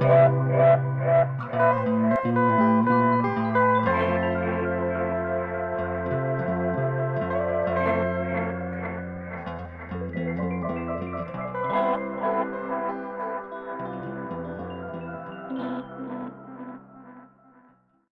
Yeah, yeah.